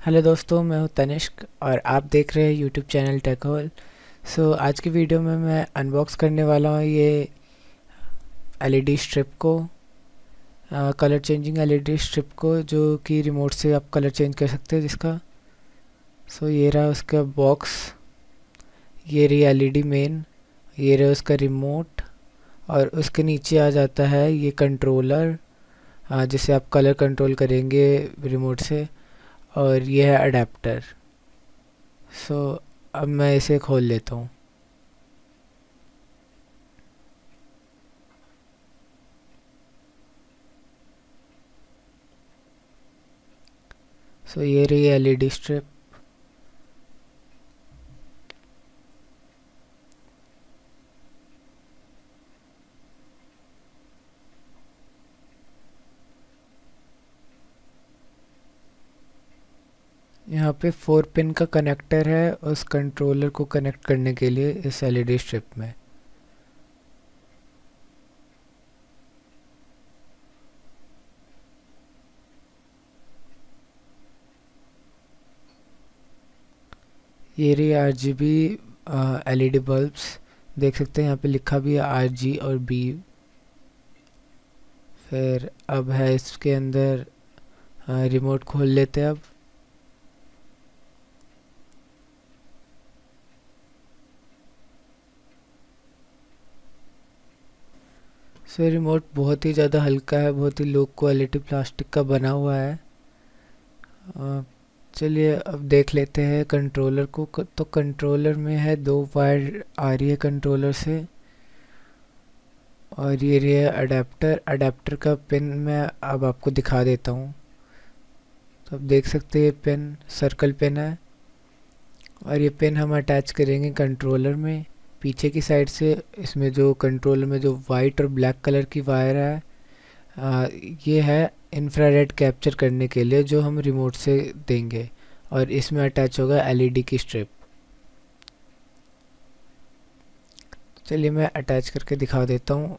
Hello दोस्तों मैं हूँ तनिष्क और आप देख रहे हैं यूट्यूब चैनल टेकहोल सो so, आज की वीडियो में मैं अनबॉक्स करने वाला हूँ ये एलईडी स्ट्रिप को कलर चेंजिंग एलईडी स्ट्रिप को जो कि रिमोट से आप कलर चेंज कर सकते हैं जिसका। सो so, ये रहा उसका बॉक्स ये रही एलईडी मेन ये रहा उसका रिमोट और उसके नीचे आ जाता है ये कंट्रोलर जिसे आप कलर कंट्रोल करेंगे रिमोट से। और ये है अडेप्टर सो अब मैं इसे खोल लेता हूँ। सो ये रही एलईडी स्ट्रिप यहाँ पे फोर पिन का कनेक्टर है उस कंट्रोलर को कनेक्ट करने के लिए इस एलईडी स्ट्रिप में। ये रही R G B L E D bulbs. देख सकते हैं यहाँ पे लिखा भी है आर जी और बी। फिर अब है इसके अंदर रिमोट खोल लेते हैं अब। सो रिमोट बहुत ही ज़्यादा हल्का है, बहुत ही लो क्वालिटी प्लास्टिक का बना हुआ है। चलिए अब देख लेते हैं कंट्रोलर को। तो कंट्रोलर में है दो वायर आ रही है कंट्रोलर से। और ये रही है अडेप्टर अडेप्टर का पिन मैं अब आपको दिखा देता हूँ। तो आप देख सकते हैं पिन सर्कल पिन है। और ये पिन हम अटैच करेंगे कंट्रोलर में। पीछे की साइड से इसमें जो कंट्रोल में जो वाइट और ब्लैक कलर की वायर है आ, ये है इंफ्रारेड कैप्चर करने के लिए जो हम रिमोट से देंगे और इसमें अटैच होगा एलईडी की स्ट्रिप चलिए मैं अटैच करके दिखा देता हूँ।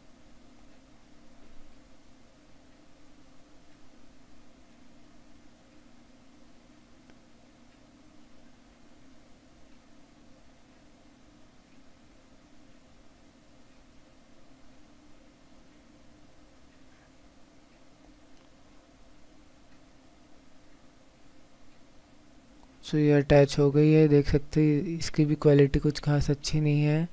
सो ये अटैच हो गई है। देख सकते हैं, इसकी भी क्वालिटी कुछ खास अच्छी नहीं है।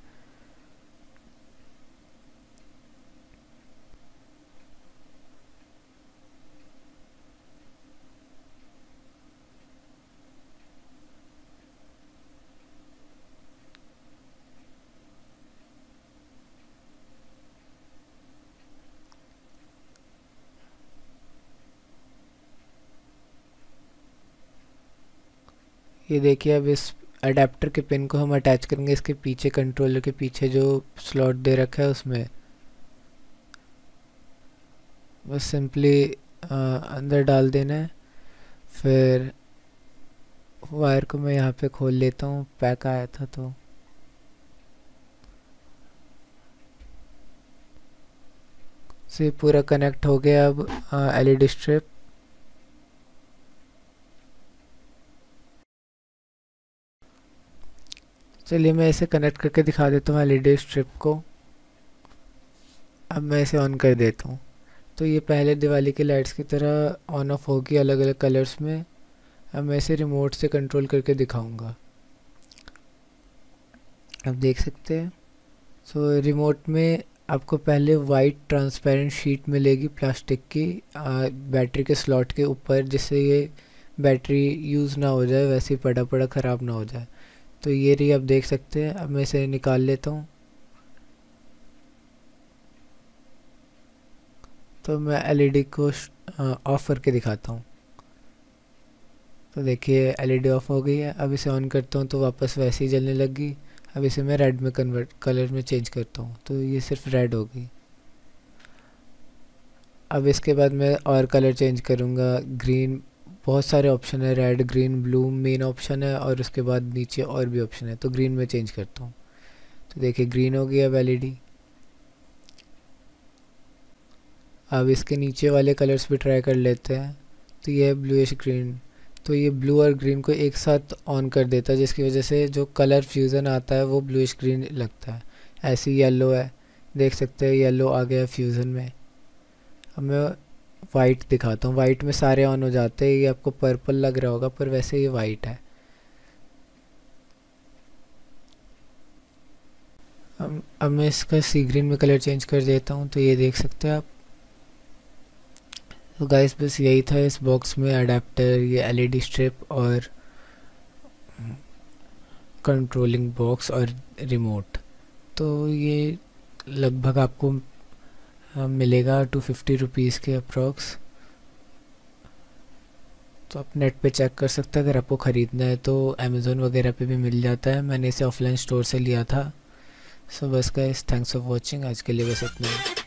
ये देखिए अब इस अडेप्टर के पिन को हम अटैच करेंगे, इसके पीछे कंट्रोलर के पीछे जो स्लॉट दे रखा है उसमें। बस सिंपली अंदर डाल देना है। फिर वायर को मैं यहाँ पे खोल लेता हूँ पैक आया था तो। से पूरा कनेक्ट हो गया अब एलईडी स्ट्रिप चलिए मैं इसे कनेक्ट करके दिखा देता हूँ एलईडी स्ट्रिप को। अब मैं इसे ऑन कर देता हूँ। तो ये पहले दिवाली की लाइट्स की तरह ऑन ऑफ़ होगी अलग अलग कलर्स में। अब मैं इसे रिमोट से कंट्रोल करके दिखाऊँगा। अब देख सकते हैं। सो so, रिमोट में आपको पहले वाइट ट्रांसपेरेंट शीट मिलेगी प्लास्टिक की आ, बैटरी के स्लॉट के ऊपर जिससे ये बैटरी यूज़ ना हो जाए वैसे ही पड़ा पड़ा ख़राब ना हो जाए। तो ये रही, आप देख सकते हैं। अब मैं इसे निकाल लेता हूँ। तो मैं एलईडी को ऑफ़ करके दिखाता हूँ। तो देखिए एलईडी ऑफ़ हो गई है। अब इसे ऑन करता हूँ तो वापस वैसे ही जलने लगी अब इसे मैं रेड में कन्वर्ट कलर में चेंज करता हूँ। तो ये सिर्फ़ रेड हो गई। अब इसके बाद मैं और कलर चेंज करूँगा। ग्रीन बहुत सारे ऑप्शन है red green blue main option है और उसके बाद नीचे और भी ऑप्शन है तो ग्रीन में चेंज करता हूँ। तो देखिए ग्रीन हो गया वैलिडी अब इसके नीचे वाले कलर्स भी ट्राई कर लेते हैं। तो ये है ब्लूइश ग्रीन तो ये ब्लू और ग्रीन को एक साथ ऑन कर देता है, जिसकी वजह से जो कलर फ्यूज़न आता है, वो ब्लू ग्रीन लगता है। ऐसी येलो है। देख सकते हैं येलो आ गया फ्यूज़न में। अब मैं वाइट दिखाता हूँ। वाइट में सारे ऑन हो जाते हैं। ये आपको पर्पल लग रहा होगा, पर वैसे ये वाइट है। अब अब मैं इसका सी ग्रीन में कलर चेंज कर देता हूँ तो ये देख सकते हैं आप। तो गाइस बस यही था इस बॉक्स में अडेप्टर ये एलईडी स्ट्रिप और कंट्रोलिंग बॉक्स और रिमोट तो ये लगभग आपको मिलेगा टू फिफ्टी रुपीज़ के अप्रॉक्स तो आप नेट पे चेक कर सकते हैं, अगर आपको ख़रीदना है तो अमेज़ोन वगैरह पे भी मिल जाता है। मैंने इसे ऑफलाइन स्टोर से लिया था। सो बस गाइस थैंक्स फॉर वॉचिंग आज के लिए बस इतना ही।